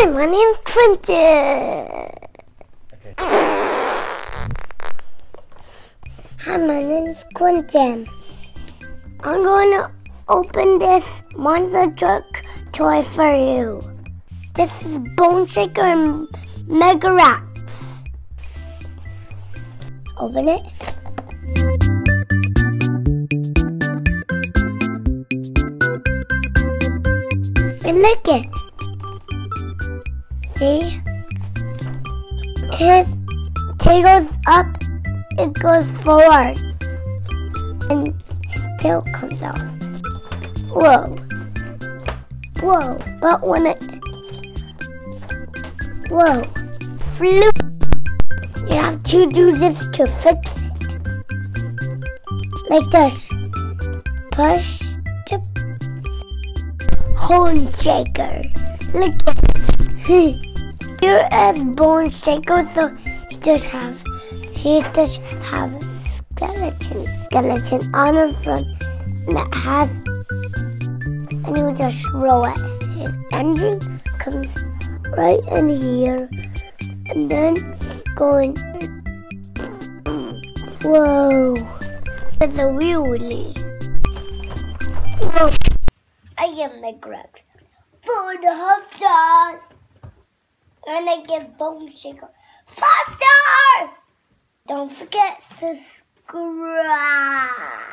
Hi, my name's Quinton. Okay. Hi, my name's Quinton. I'm going to open this monster truck toy for you. This is Bone Shaker and Mega Wrex. Open it. And look it. See? His tail goes up, it goes forward. And his tail comes out. Whoa. Whoa. But when it. Whoa. Floop. You have to do this to fix it. Like this. Push to Bone Shaker. Look at Here is Bone Shaker, so he just have he just have a skeleton skeleton on the front and that has and you just roll it. His engine comes right in here and then going Whoa. It's a wheelie. Whoa. I am the grub for the half stars. I give Bone Shaker stars. Don't forget to subscribe.